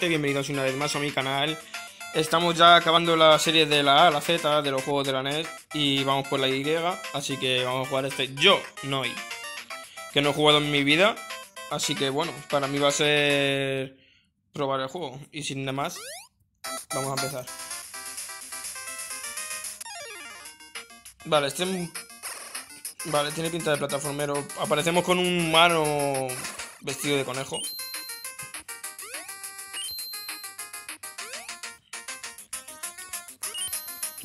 Bienvenidos una vez más a mi canal. Estamos ya acabando la serie de la A a la Z de los juegos de la NES y vamos por la Y, así que vamos a jugar este Yo Noi, que no he jugado en mi vida, así que bueno, para mí va a ser probar el juego y sin nada más, vamos a empezar. Vale, este Vale, tiene pinta de plataformero. Aparecemos con un mano vestido de conejo.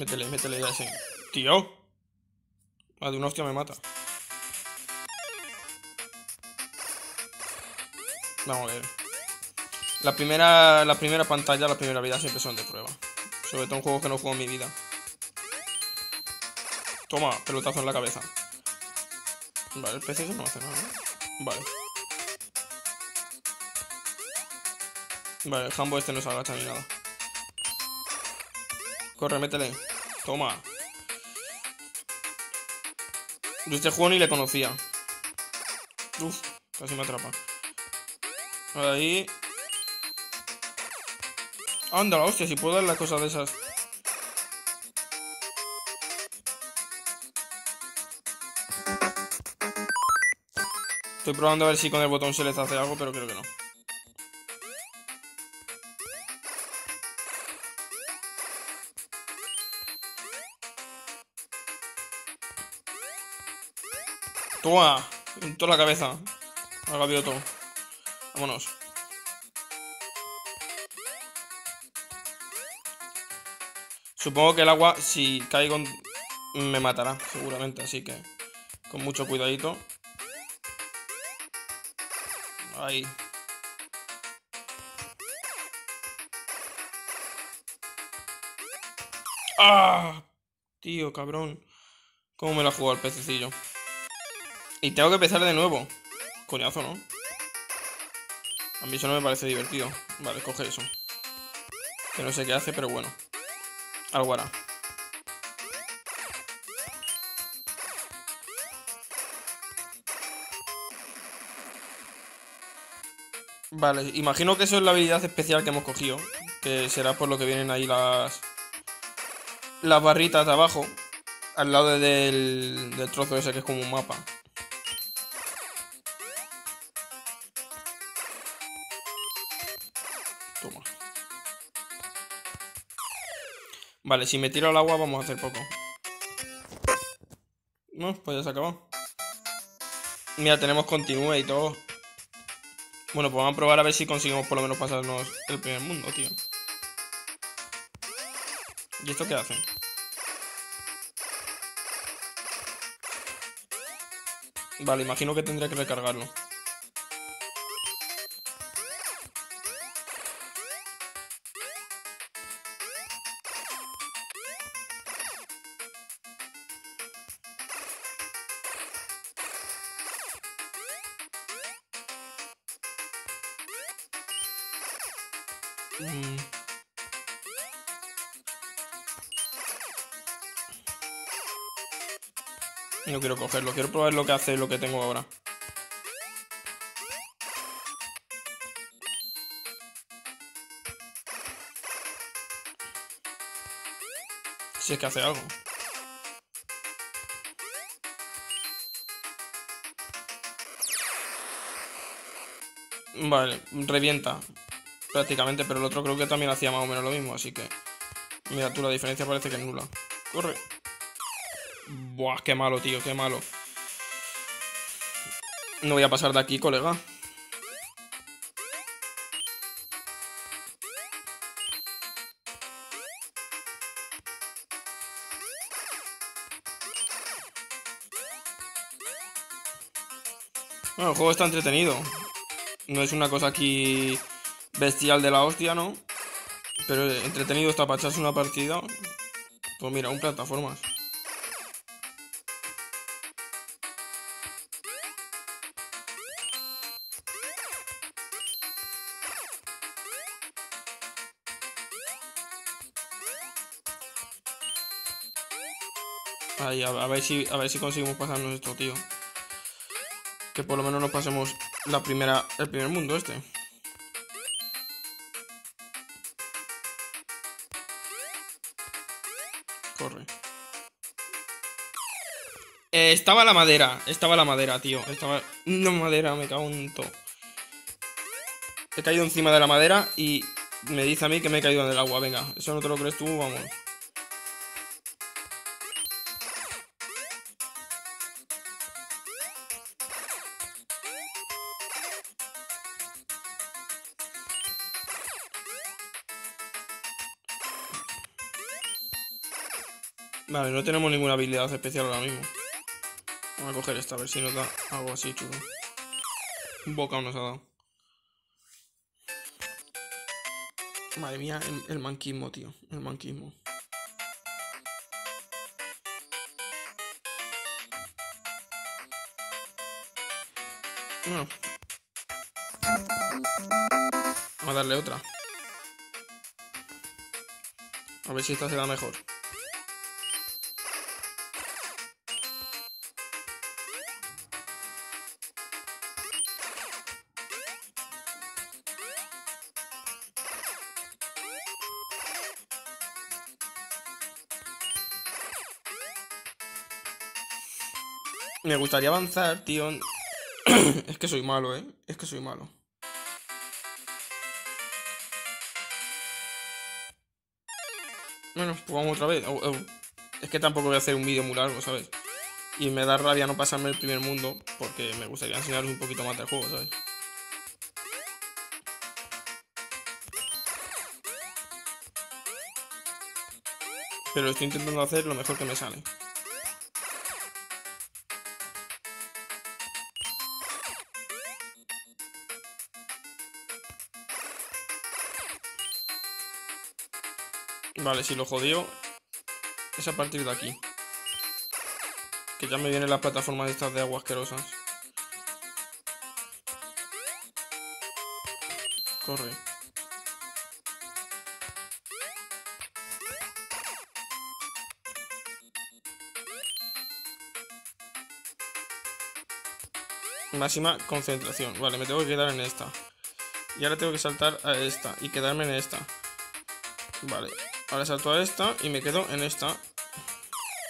Métele, métele ya ese. Tío. A de un hostia me mata. Vamos a ver. La primera, la primera pantalla, la primera vida siempre son de prueba. Sobre todo en juegos que no juego en mi vida. Toma, pelotazo en la cabeza. Vale, el PC no hace nada, ¿no? Vale. Vale, el jambo este no se agacha ni nada. Corre, métele. Toma. Yo este juego ni le conocía. Uf, casi me atrapa. Ahí. Anda, hostia, si puedo dar las cosas de esas. Estoy probando a ver si con el botón se les hace algo, pero creo que no. Toma, en toda la cabeza. Haga todo. Vámonos. Supongo que el agua, si caigo, me matará, seguramente. Así que, con mucho cuidadito. Ahí. ¡Ah! Tío, cabrón. ¿Cómo me la jugado el pececillo? Y tengo que empezar de nuevo. Coñazo, ¿no? A mí eso no me parece divertido. Vale, coge eso. Que no sé qué hace, pero bueno. Algo hará. Vale, imagino que eso es la habilidad especial que hemos cogido. Que será por lo que vienen ahí las... Las barritas de abajo. Al lado del, del trozo ese que es como un mapa. Vale, si me tiro al agua vamos a hacer poco. No, pues ya se acabó. Mira, tenemos continúe y todo. Bueno, pues vamos a probar a ver si conseguimos por lo menos pasarnos el primer mundo, tío. ¿Y esto qué hace? Vale, imagino que tendría que recargarlo. No quiero cogerlo, quiero probar lo que hace lo que tengo ahora. Si es que hace algo. Vale, revienta prácticamente, pero el otro creo que también hacía más o menos lo mismo, así que... Mira tú, la diferencia parece que es nula. Corre. Buah, qué malo, tío, qué malo. No voy a pasar de aquí, colega. Bueno, el juego está entretenido. No es una cosa aquí bestial de la hostia, ¿no? Pero entretenido está para echarse una partida. Pues mira, un plataformas. Ahí, a, ver si, a ver si conseguimos pasarnos esto, tío. Que por lo menos nos pasemos la primera, el primer mundo este. Corre. Eh, estaba la madera, estaba la madera, tío. Estaba... No, madera, me cago en todo. He caído encima de la madera y me dice a mí que me he caído en el agua. Venga, eso no te lo crees tú, vamos. Vale, no tenemos ninguna habilidad especial ahora mismo. Vamos a coger esta, a ver si nos da algo así chulo. Un bocado nos ha dado. Madre mía, el, manquismo, tío. El manquismo. Bueno. Vamos a darle otra. A ver si esta será mejor. Me gustaría avanzar, tío. es que soy malo, ¿eh? Es que soy malo. Bueno, pues vamos otra vez. Es que tampoco voy a hacer un vídeo muy largo, ¿sabes? Y me da rabia no pasarme el primer mundo porque me gustaría enseñaros un poquito más del juego, ¿sabes? Pero estoy intentando hacer lo mejor que me sale. Vale, si lo jodió es a partir de aquí. Que ya me vienen las plataformas estas de agua asquerosas. Corre. Máxima concentración. Vale, me tengo que quedar en esta. Y ahora tengo que saltar a esta y quedarme en esta. Vale. Ahora salto a esta y me quedo en esta.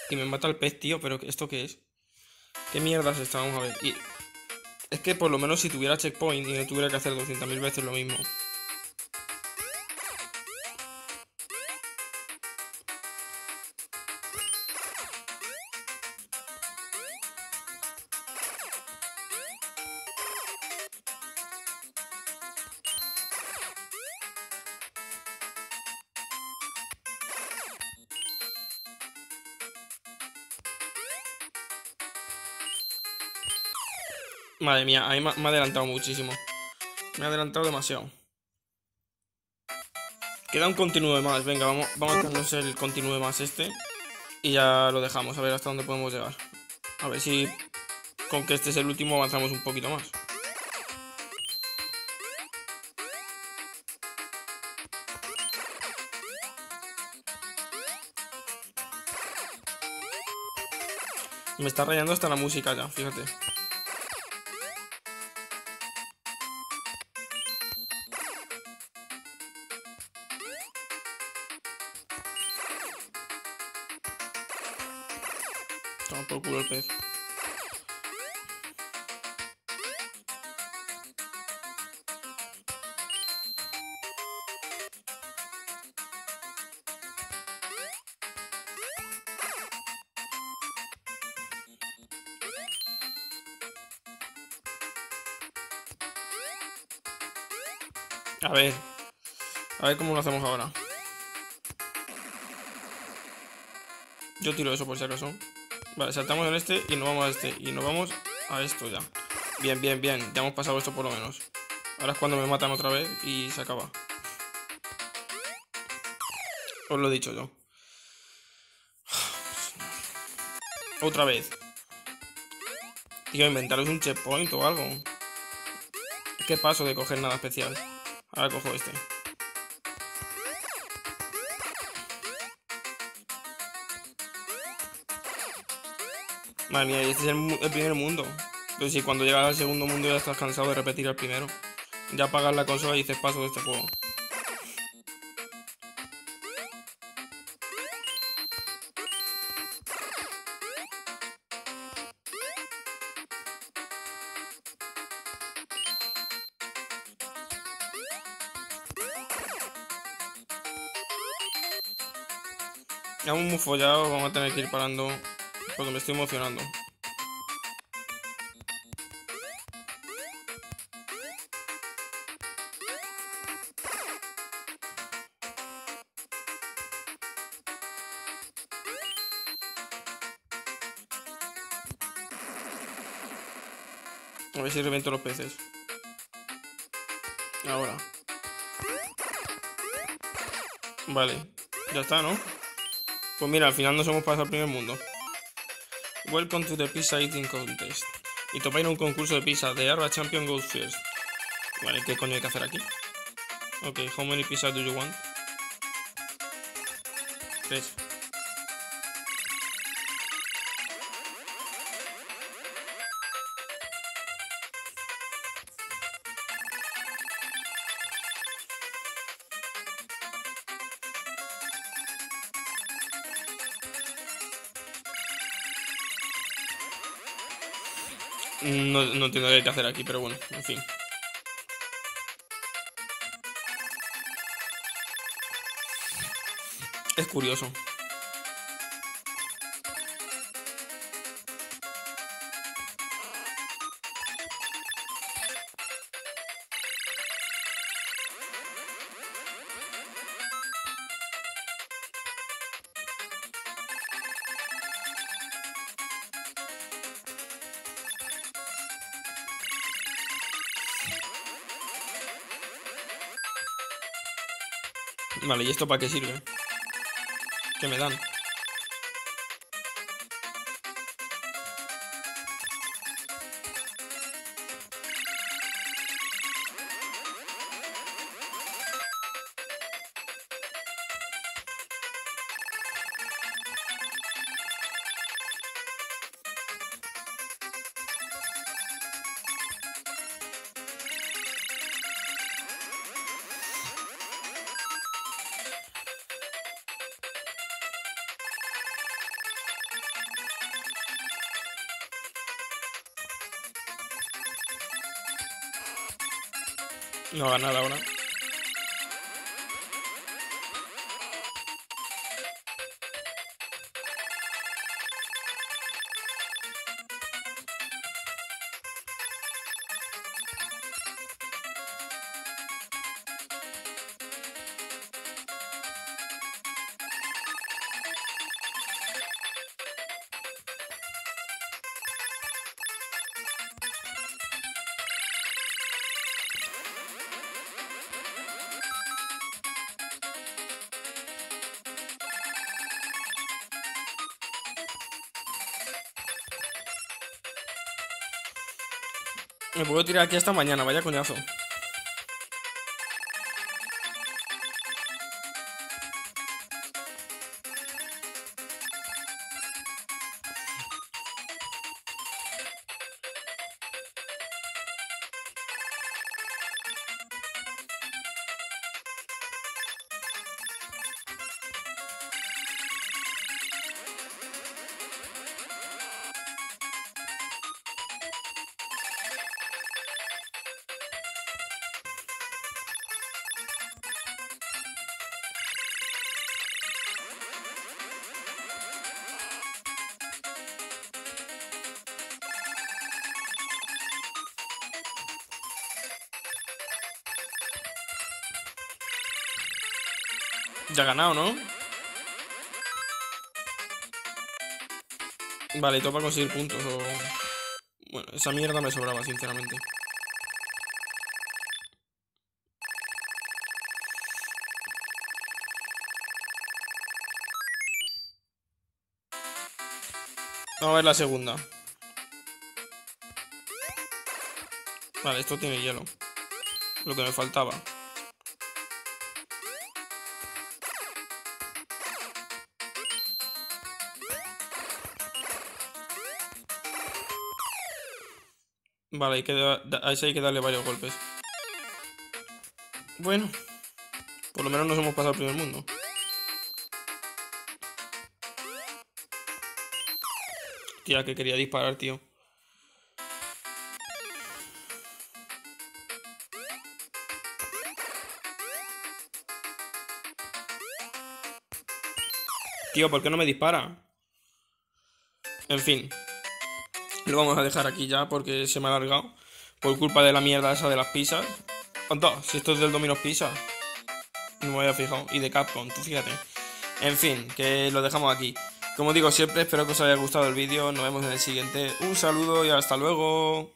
Y me mata el pez, tío. ¿Pero esto qué es? ¿Qué mierda es esta? Vamos a ver. Es que por lo menos si tuviera checkpoint y no tuviera que hacer 200.000 veces lo mismo. Madre mía, ahí me ha adelantado muchísimo. Me ha adelantado demasiado. Queda un continuo de más. Venga, vamos, vamos a hacernos el continuo de más este. Y ya lo dejamos, a ver hasta dónde podemos llegar. A ver si con que este es el último avanzamos un poquito más. Me está rayando hasta la música ya, fíjate. A ver. A ver cómo lo hacemos ahora. Yo tiro eso por si acaso. Vale, saltamos en este y nos vamos a este. Y nos vamos a esto ya. Bien, bien, bien. Ya hemos pasado esto por lo menos. Ahora es cuando me matan otra vez y se acaba. Os lo he dicho yo. Otra vez. Tío, inventaros un checkpoint o algo. Que paso de coger nada especial. Ahora cojo este. Madre mía, este es el, primer mundo. Entonces, si cuando llegas al segundo mundo ya estás cansado de repetir el primero. Ya apagas la consola y dices paso de este juego. Follados, vamos a tener que ir parando porque me estoy emocionando. A ver si reviento los peces. Ahora. Vale. Ya está, ¿no? Pues mira, al final nos hemos pasado al primer mundo. Welcome to the Pizza Eating Contest. Y topa ir a un concurso de pizza. The Arba Champion goes first. Vale, ¿qué coño hay que hacer aquí? Ok, how many pizzas do you want? Tres. No, no entiendo qué que hacer aquí, pero bueno, en fin. Es curioso. Vale, ¿y esto para qué sirve? ¿Qué me dan? No nada ahora. Me puedo tirar aquí hasta mañana, vaya coñazo. Ya ha ganado, ¿no? Vale, todo para conseguir puntos o... Bueno, esa mierda me sobraba, sinceramente. Vamos a ver la segunda. Vale, esto tiene hielo. Lo que me faltaba. Vale, hay que a ese hay que darle varios golpes. Bueno, por lo menos nos hemos pasado el primer mundo. Tía, que quería disparar, tío. Tío, ¿por qué no me dispara? En fin. Lo vamos a dejar aquí ya porque se me ha alargado. Por culpa de la mierda esa de las pizzas. ¿Cuánto? Si esto es del Domino's Pizza. No me había fijado. Y de Capcom, tú fíjate. En fin, que lo dejamos aquí. Como digo siempre, espero que os haya gustado el vídeo. Nos vemos en el siguiente. Un saludo y hasta luego.